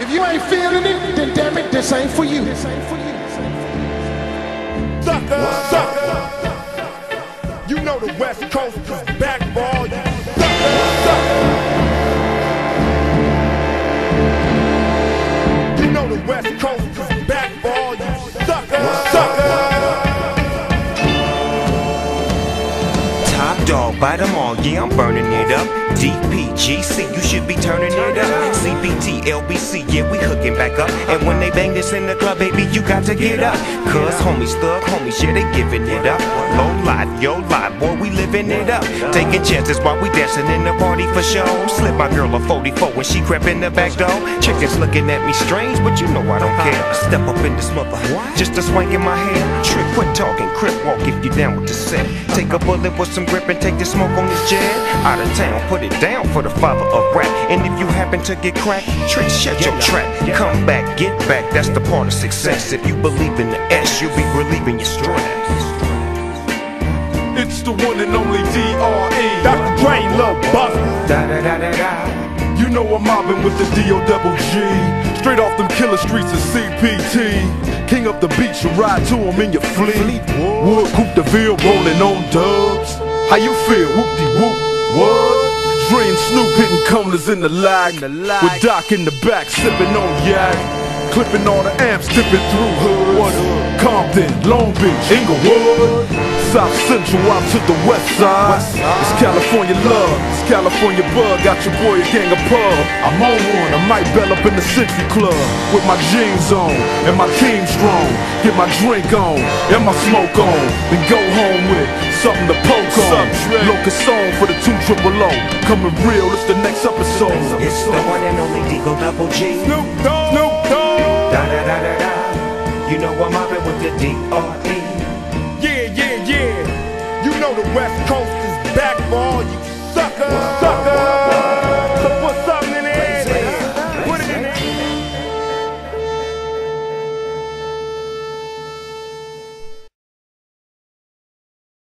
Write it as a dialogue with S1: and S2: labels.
S1: If you ain't feeling it, then damn it, this ain't for you.
S2: Sucker, sucker. You know the West Coast is back for
S3: dog, bite them all, yeah, I'm burning it up. DPGC, you should be turning it up. CBT, LBC, yeah, we hooking back up. And when they bang this in the club, baby, you got to get up. Cuz homies, thug homies, yeah, they giving it up. Low life, yo life, boy, we living it up. Taking chances while we dancing in the party for show. Slip my girl a 44 when she crept in the back door. Chickens looking at me strange, but you know I don't care. Step up in this mother, just a swank in my hair. Trick, quit talking, crip walk if you down with the set. Take a bullet with some grip and take the smoke on this jet. Out of town, put it down for the father of rap. And if you happen to get cracked, trick, shut your trap. Come back, get back, that's the part of success. If you believe in the S, you'll be relieving your stress.
S2: It's the one and only D.R.E. Dr. Dre, Lil Buff.
S3: Da da da da da.
S2: You know I'm mobbing with the D.O. double G. Straight off them killer streets of CPT. King up the beach, you ride to him in your fleet. Wood Coupe de Ville rolling on dubs. How you feel? Whoop de whoop. What? Dre and Snoop hitting corners in the lag. With Doc in the back sipping on yak. Clipping all the amps, tipping through hoods. Compton, Long Beach, Inglewood. South Central out to the west side. It's California love, it's California bug. Got your boy a gang of pub. I'm on one, I might bell up in the Century Club with my jeans on and my team strong. Get my drink on and my smoke on, then go home with something to poke on. Locus song for the two triple O. Coming real, it's the next episode.
S3: It's the one and only Deagle Double G.
S2: Snoop Dogg. Snoop Dogg.
S3: Da da da da da. You know I'm mobbing with the D.R.E.
S2: Yeah, yeah, West Coast is back for all you.